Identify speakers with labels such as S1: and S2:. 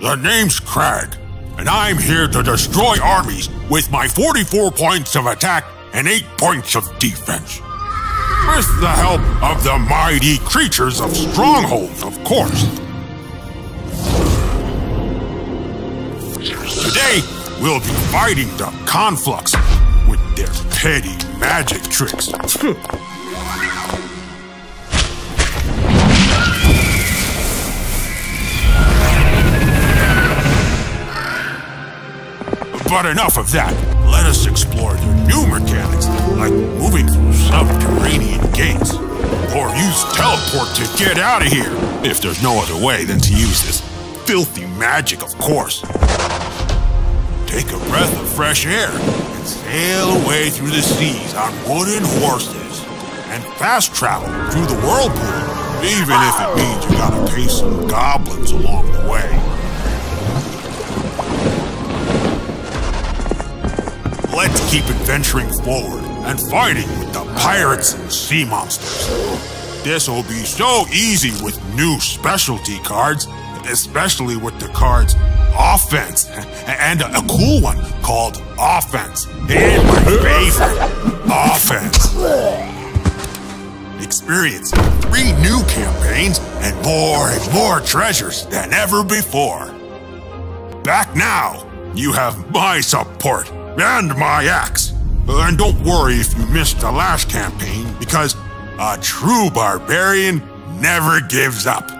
S1: The name's Crag, and I'm here to destroy armies with my 44 points of attack and 8 points of defense. With the help of the mighty creatures of Stronghold, of course. Today, we'll be fighting the Conflux with their petty magic tricks. But enough of that. Let us explore their new mechanics, like moving through subterranean gates. Or use teleport to get out of here, if there's no other way than to use this filthy magic, of course. Take a breath of fresh air and sail away through the seas on wooden horses. And fast travel through the whirlpool, even if it means you gotta pay some goblins along the way. Let's keep adventuring forward and fighting with the pirates and sea monsters. This'll be so easy with new specialty cards, especially with the cards Offense, and a, cool one called Offense, and my favorite, Offense. Experience three new campaigns and more and more treasures than ever before. Back now, you have my support and my axe. And don't worry if you missed the last campaign, because a true barbarian never gives up.